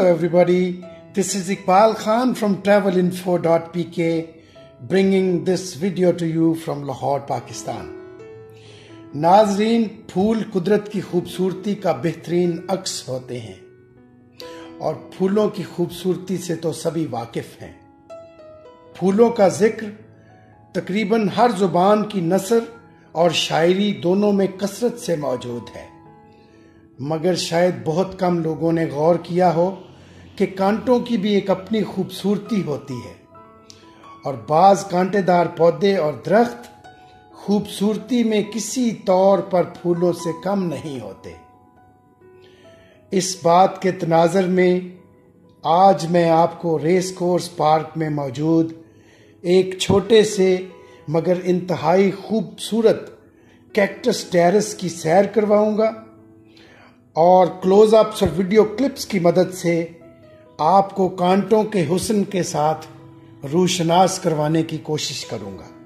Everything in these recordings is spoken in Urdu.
Hello everybody, this is Iqbal Khan from travelinfo.pk bringing this video to you from Lahore, Pakistan. ناظرین پھول قدرت کی خوبصورتی کا بہترین عکس ہوتے ہیں اور پھولوں کی خوبصورتی سے تو سبھی واقف ہیں۔ پھولوں کا ذکر تقریباً ہر زبان کی نثر اور شاعری دونوں میں کثرت سے موجود ہے۔ مگر شاید بہت کم لوگوں نے غور کیا ہو کہ کانٹوں کی بھی ایک اپنی خوبصورتی ہوتی ہے اور بعض کانٹے دار پودے اور درخت خوبصورتی میں کسی طور پر پھولوں سے کم نہیں ہوتے۔ اس بات کے تناظر میں آج میں آپ کو ریس کورس پارک میں موجود ایک چھوٹے سے مگر انتہائی خوبصورت کیکٹس ٹیرس کی سیر کرواؤں گا اور کلوز اپس اور ویڈیو کلپس کی مدد سے آپ کو کانٹوں کے حسن کے ساتھ روشناس کروانے کی کوشش کروں گا۔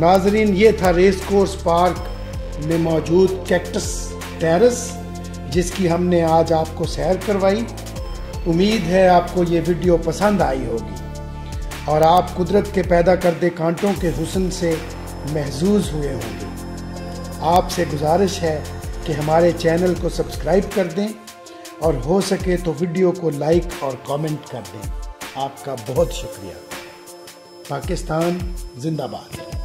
ناظرین، یہ تھا ریس کورس پارک میں موجود کیکٹس ٹیرس، جس کی ہم نے آج آپ کو سیر کروائی۔ امید ہے آپ کو یہ ویڈیو پسند آئی ہوگی اور آپ قدرت کے پیدا کردے کانٹوں کے حسن سے محظوظ ہوئے ہوں گے۔ آپ سے گزارش ہے کہ ہمارے چینل کو سبسکرائب کر دیں اور ہو سکے تو ویڈیو کو لائک اور کامنٹ کر دیں۔ آپ کا بہت شکریہ۔ پاکستان زندہ باد۔